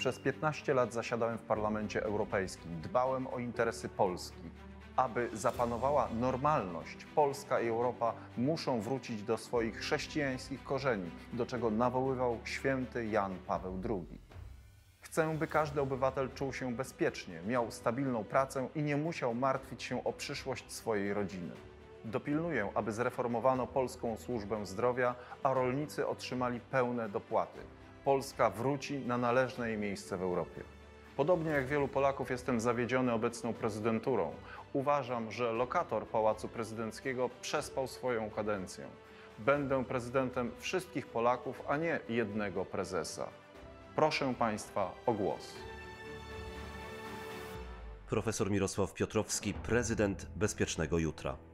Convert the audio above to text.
Przez 15 lat zasiadałem w Parlamencie Europejskim, dbałem o interesy Polski. Aby zapanowała normalność, Polska i Europa muszą wrócić do swoich chrześcijańskich korzeni, do czego nawoływał święty Jan Paweł II. Chcę, by każdy obywatel czuł się bezpiecznie, miał stabilną pracę i nie musiał martwić się o przyszłość swojej rodziny. Dopilnuję, aby zreformowano polską służbę zdrowia, a rolnicy otrzymali pełne dopłaty. Polska wróci na należne jej miejsce w Europie. Podobnie jak wielu Polaków jestem zawiedziony obecną prezydenturą. Uważam, że lokator Pałacu Prezydenckiego przespał swoją kadencję. Będę prezydentem wszystkich Polaków, a nie jednego prezesa. Proszę Państwa o głos. Profesor Mirosław Piotrowski, prezydent Bezpiecznego Jutra.